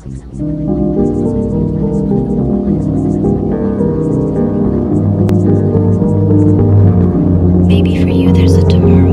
Maybe for you there's a tomorrow.